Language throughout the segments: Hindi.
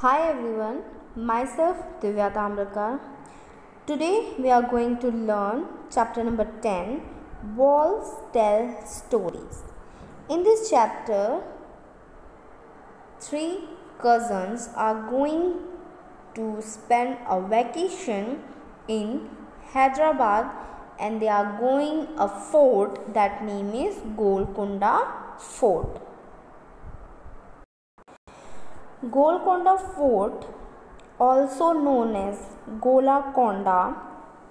Hi everyone, myself Divya Tamrakar. Today we are going to learn chapter number 10 Walls Tell Stories. In this chapter, three cousins are going to spend a vacation in Hyderabad and they are going a fort that name is Golconda Fort. Golconda Fort, also known as Golakonda,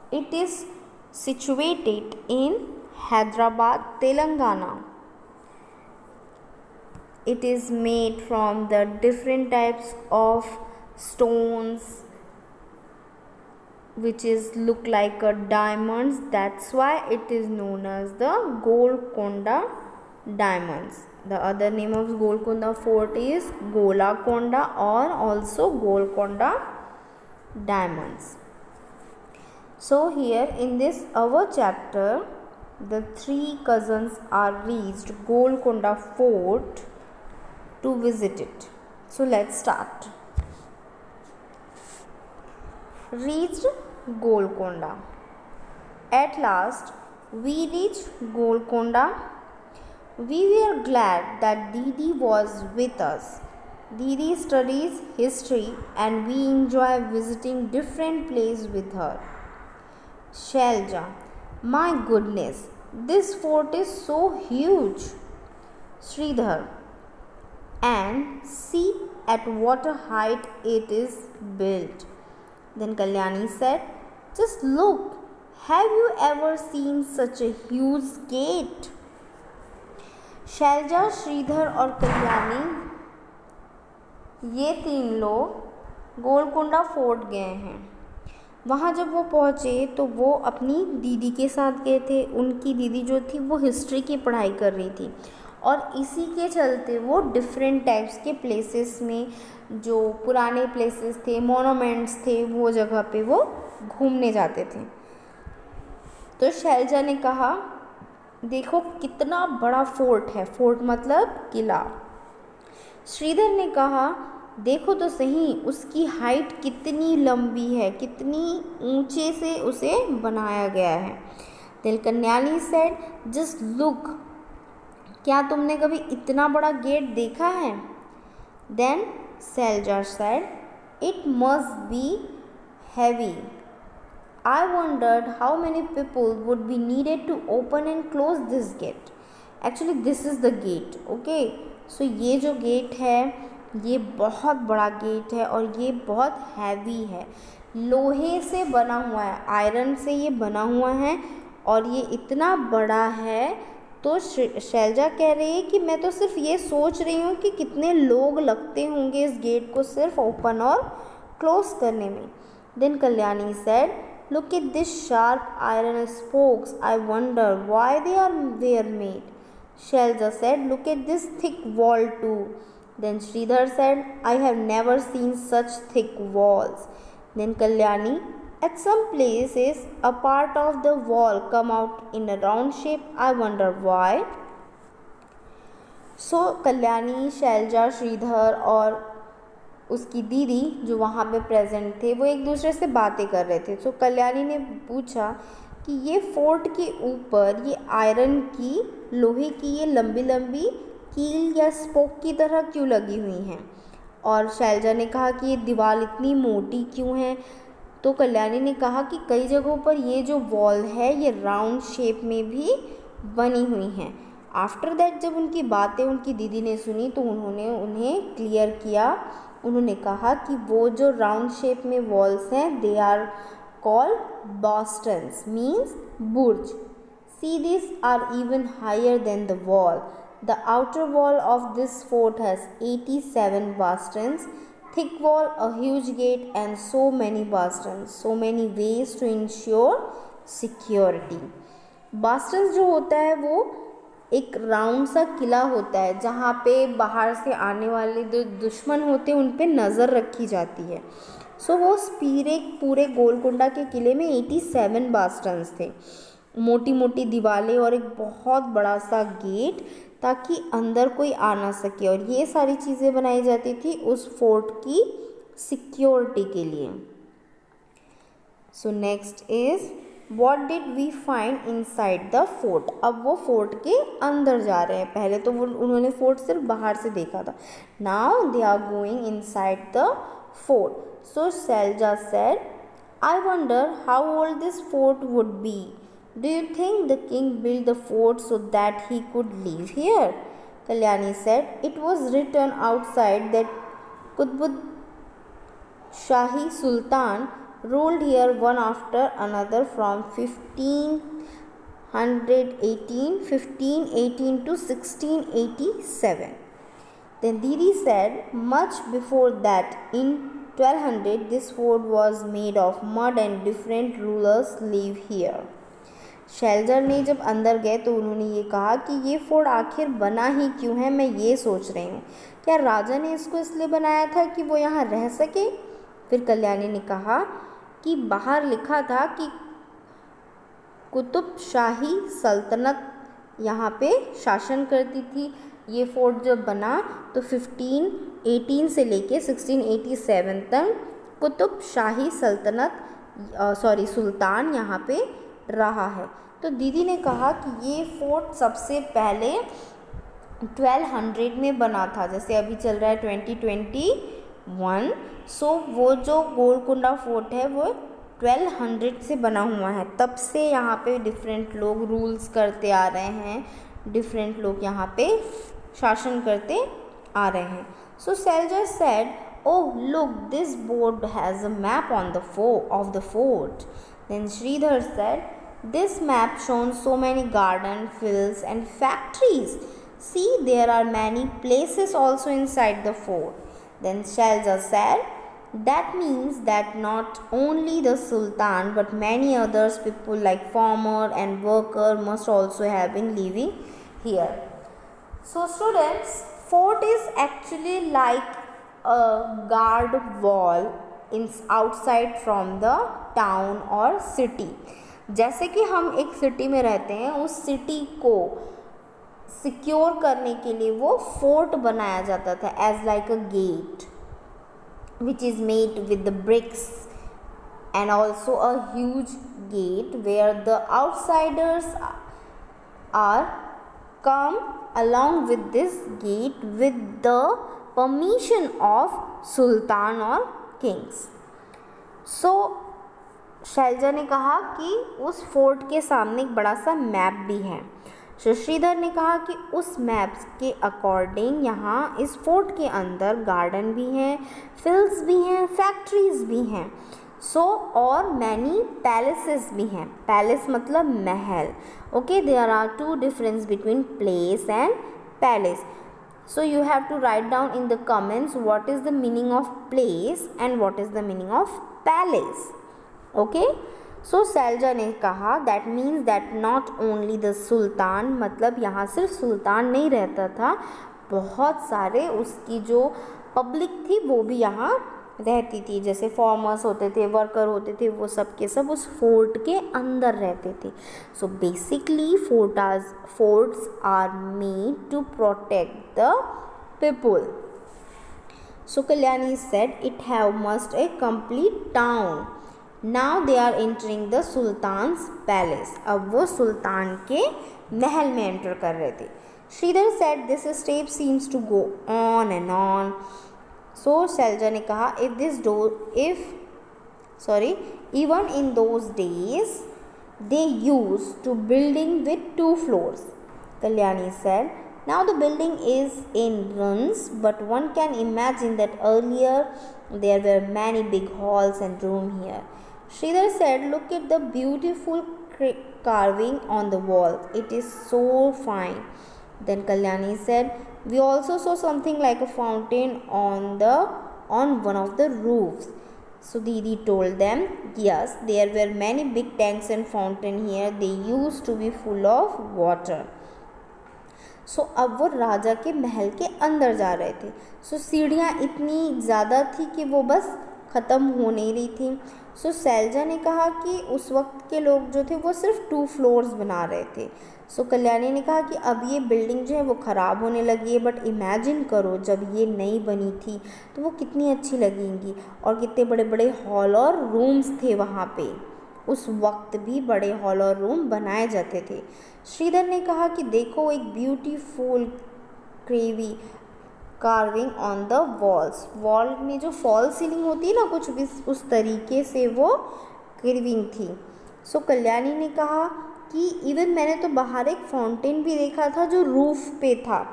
it is situated in Hyderabad, Telangana. It is made from the different types of stones which is look like a diamonds that's why it is known as the Golconda diamonds the other name of Golconda fort is Golakonda or also Golconda diamonds. So here in this our chapter the three cousins are reached Golconda fort to visit it. So let's start. Reached Golconda. At last we reached Golconda we were glad that Didi was with us. Didi studies history and we enjoy visiting different places with her. Shelja, my goodness, this fort is so huge. Sridhar, and see at what a height it is built. Then Kalyani said, Just look, have you ever seen such a huge gate? Selja, Shridhar और कल्याणी, ये तीन लोग गोलकुंडा फोर्ट गए हैं। वहाँ जब वो पहुँचे तो वो अपनी दीदी के साथ गए थे। उनकी दीदी जो थी, वो हिस्ट्री की पढ़ाई कर रही थी। और इसी के चलते वो डिफरेंट टाइप्स के प्लेसेस में, जो पुराने प्लेसेस थे मोनोमेंट्स थे, वो जगह पे वो घूमने जाते थे। तो शैलजा ने कहा देखो कितना बड़ा फोर्ट है। फोर्ट मतलब किला। श्रीधर ने कहा, देखो तो सही, उसकी हाइट कितनी लंबी है, कितनी ऊँचे से उसे बनाया गया है। तिलकन्याली सेड जस्ट लुक क्या तुमने कभी इतना बड़ा गेट देखा है? Then Sailaja said it must be heavy I wondered how many people would be needed to open and close this gate. Actually, this is the gate. Okay. So, ये जो गेट है, ये बहुत बड़ा गेट है और ये बहुत हैवी है लोहे से बना हुआ है आयरन से ये बना हुआ है और ये इतना बड़ा है तो शैलजा कह रही है कि मैं तो सिर्फ़ ये सोच रही हूँ कि कितने लोग लगते होंगे इस गेट को सिर्फ़ ओपन और क्लोज करने में then Kalyani said Look at these sharp iron spokes. I wonder why they are were made. Shelja said, Look at this thick wall too. Then Sridhar said, I have never seen such thick walls. Then Kalyani, at some places, a part of the wall come out in a round shape. I wonder why. So Kalyani, Shelja, Sridhar और उसकी दीदी जो वहाँ पे प्रेजेंट थे, वो एक दूसरे से बातें कर रहे थे। सो कल्याणी ने पूछा कि ये फोर्ट के ऊपर, ये आयरन की, लोहे की ये लंबी लंबी कील या स्पोक की तरह क्यों लगी हुई हैं? और शैलजा ने कहा कि ये दीवार इतनी मोटी क्यों है? तो कल्याणी ने कहा कि कई जगहों पर ये जो वॉल है, ये राउंड शेप में भी बनी हुई हैं। आफ्टर दैट जब उनकी बातें उनकी दीदी ने सुनी तो उन्होंने उन्हें क्लियर किया उन्होंने कहा कि वो जो राउंड शेप में वॉल्स हैं they are called bastion means Burj see this are even higher than the wall the outer wall of this fort has eighty seven bastion thick wall a huge gate and so many bastion so many ways to ensure security bastions जो होता है वो एक राउंड सा किला होता है जहाँ पे बाहर से आने वाले जो दुश्मन होते हैं उन पर नज़र रखी जाती है। सो so, वो स्पीरे पूरे गोलकुंडा के किले में 87 बास्टन्स थे। मोटी मोटी दीवारें और एक बहुत बड़ा सा गेट ताकि अंदर कोई आ ना सके। और ये सारी चीज़ें बनाई जाती थी उस फोर्ट की सिक्योरिटी के लिए। So next is what did we find inside the fort अब वो फोर्ट के अंदर जा रहे हैं। पहले तो वो उन्होंने फोर्ट सिर्फ़ बाहर से देखा था। Now they are going inside the fort so Sailaja said I wonder how old this fort would be do you think the king build the fort so that he could live here Kalyani said it was written outside that Qutub Shahi sultan ruled here one after another from 1518 1518 to 1687 then didi said much before that in 1200 this fort was made of mud and different rulers live here Sailaja ने जब अंदर गए तो उन्होंने ये कहा कि ये फोर्ट आखिर बना ही क्यों है मैं ये सोच रही हूँ क्या राजा ने इसको इसलिए बनाया था कि वो यहाँ रह सके फिर कल्याणी ने कहा कि बाहर लिखा था कि कुतुब शाही सल्तनत यहाँ पे शासन करती थी। ये फोर्ट जब बना तो 1518 से लेके 1687 तक कुतुब शाही सल्तनत सॉरी सुल्तान यहाँ पे रहा है। तो दीदी ने कहा कि ये फोर्ट सबसे पहले 1200 में बना था। जैसे अभी चल रहा है 2021 सो वो जो गोलकुंडा फोर्ट है, वो 1200 से बना हुआ है। तब से यहाँ पे डिफरेंट लोग रूल्स करते आ रहे हैं। डिफरेंट लोग यहाँ पे शासन करते आ रहे हैं। So Sailaja said oh look this board has a map on the four of the fort then Sridhar said this map shown so many garden fields and factories see there are many places also inside the then Sailaja said That means that not only the Sultan but many others people like farmer and worker must also have been living here. So students, fort is actually like a guard wall in outside from the town or city. जैसे कि हम एक सिटी में रहते हैं उस सिटी को सिक्योर करने के लिए वो फोर्ट बनाया जाता था as like a gate which is made with the bricks and also a huge gate where the outsiders are come along with this gate with the permission of sultan और किंग्स सो शैलजा ने कहा कि उस फोर्ट के सामने एक बड़ा सा मैप भी है। शशिधर ने कहा कि उस मैप्स के अकॉर्डिंग यहाँ इस फोर्ट के अंदर गार्डन भी हैं फिल्स भी हैं, फैक्ट्रीज भी हैं। सो, और मैनी पैलेसेस भी हैं। पैलेस मतलब महल। Okay there are two difference between place and palace so, you have to write down in the comments what is the meaning of place and what is the meaning of palace. Okay? So Sailaja ने कहा that means that not only the sultan मतलब यहाँ सिर्फ़ सुल्तान नहीं रहता था, बहुत सारे उसकी जो पब्लिक थी, वो भी यहाँ रहती थी। जैसे फॉर्मर्स होते थे वर्कर होते थे, वो सब के सब उस फोर्ट के अंदर रहते थे। So basically forts forts are made to protect the people so Kalyani said it have must a complete town now they are entering the sultan's palace अब वो सुल्तान के महल में एंटर कर रहे थे। Sridhar said this step seems to go on and on so Sailaja ने कहा if this do if sorry even in those days they used to building with two floors Kalyani said Now the building is in ruins, but one can imagine that earlier there were many big halls and room here. Sridhar said, Look at the beautiful carving on the wall. It is so fine. Then Kalyani said, We also saw something like a fountain on the on one of the roofs. So Didi told them, Yes, there were many big tanks and fountain here. They used to be full of water. So so, अब वो राजा के महल के अंदर जा रहे थे सो so, सीढ़ियाँ इतनी ज़्यादा थी कि वो बस ख़त्म हो नहीं रही थी। सो सैलजा ने कहा कि उस वक्त के लोग जो थे वो सिर्फ़ टू फ्लोर्स बना रहे थे। सो कल्याणी ने कहा कि अब ये बिल्डिंग जो है वो ख़राब होने लगी है बट इमेजिन करो जब ये नई बनी थी तो वो कितनी अच्छी लगेंगी। और कितने बड़े बड़े हॉल और रूम्स थे वहाँ पे। उस वक्त भी बड़े हॉल और रूम बनाए जाते थे। श्रीधर ने कहा कि देखो, एक beautiful क्रेवी carving on the walls wall में जो फॉल सीलिंग होती है ना कुछ भी उस तरीके से वो क्रिविंग थी। सो so, कल्याणी ने कहा कि इवन मैंने तो बाहर एक फाउंटेन भी देखा था जो रूफ पे था।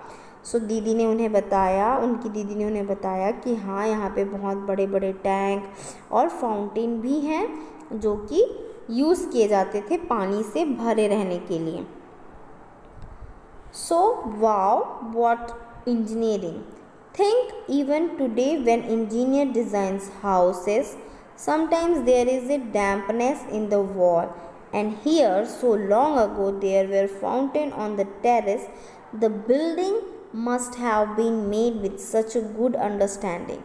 सो so, दीदी ने उन्हें बताया उनकी दीदी ने उन्हें बताया कि हाँ यहाँ पे बहुत बड़े बड़े टैंक और फाउंटेन भी हैं जो कि यूज़ किए जाते थे पानी से भरे रहने के लिए। So wow what engineering Think even today when engineer designs houses, sometimes there is a dampness in the wall and here so long ago there were fountain on the terrace, the building must have been made with such a good understanding.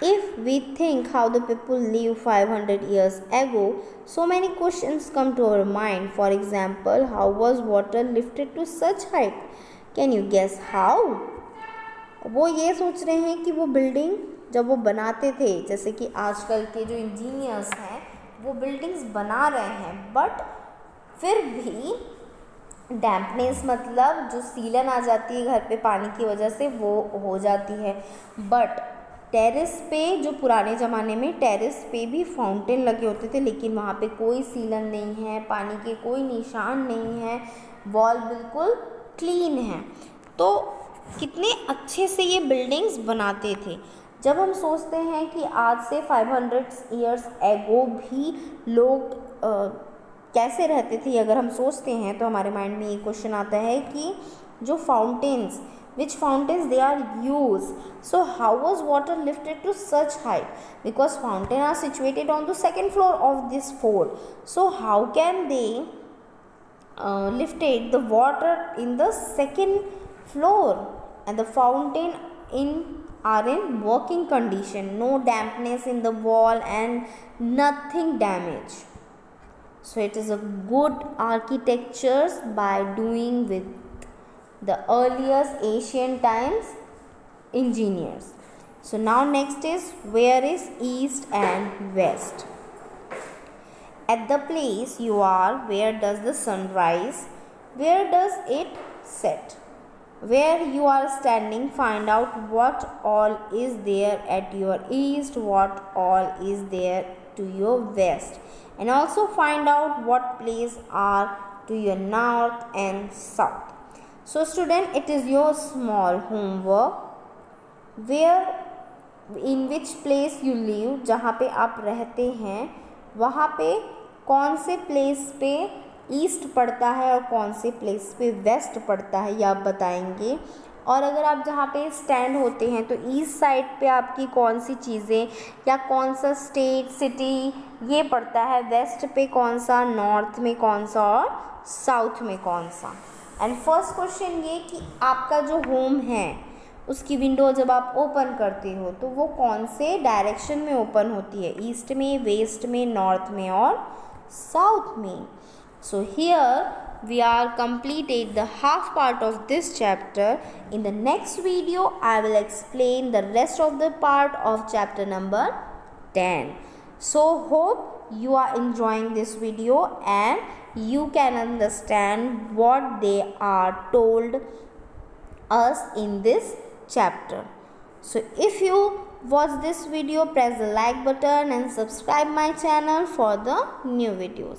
If we think how the people lived 500 years ago, so many questions come to our mind. For example, how was water lifted to such height? Can you guess how? वो ये सोच रहे हैं कि वो बिल्डिंग जब वो बनाते थे, जैसे कि आजकल के जो इंजीनियर्स हैं, वो बिल्डिंग्स बना रहे हैं बट फिर भी डैम्पनेस मतलब जो सीलन आ जाती है घर पे पानी की वजह से, वो हो जाती है। बट टेरेस पे, जो पुराने ज़माने में टेरेस पे भी फाउंटेन लगे होते थे, लेकिन वहाँ पे कोई सीलन नहीं है, पानी के कोई निशान नहीं है वॉल बिल्कुल क्लीन है। तो कितने अच्छे से ये बिल्डिंग्स बनाते थे। जब हम सोचते हैं कि आज से 500 हंड्रेड ईयर्स एगो भी लोग आ, कैसे रहते थे अगर हम सोचते हैं तो हमारे माइंड में ये क्वेश्चन आता है कि जो fountains which fountains they are use so how was water lifted to such height because fountain are situated on the second floor of this fort so how can they lifted the water in the second floor and the fountain in are in working condition no dampness in the wall and nothing damage so it is a good architectures by doing with the earliest ancient times engineers. So now next is where is east and west. At the place you are, where does the sun rise? Where does it set? Where you are standing, find out what all is there at your east, what all is there to your west. And also find out what place are to your north and south. So student, it is your small homework where in which place you live जहाँ पे आप रहते हैं वहाँ पे कौन से प्लेस पे ईस्ट पड़ता है और कौन से प्लेस पे वेस्ट पड़ता है, ये आप बताएँगे। और अगर आप जहाँ पे स्टैंड होते हैं तो ईस्ट साइड पे आपकी कौन सी चीज़ें या कौन सा स्टेट सिटी ये पड़ता है। वेस्ट पे कौन सा नॉर्थ में कौन सा और साउथ में कौन सा। एंड फ़र्स्ट क्वेश्चन ये कि आपका जो होम है, उसकी विंडो जब आप ओपन करते हो तो वो कौन से डायरेक्शन में ओपन होती है? ईस्ट में वेस्ट में नॉर्थ में और साउथ में? So here we are completed the half part of this chapter. In the next video, I will explain the rest of the part of chapter number 10. So hope you are enjoying this video and you can understand what they are told us in this chapter. So if you watch this video, press the like button and subscribe my channel for the new videos.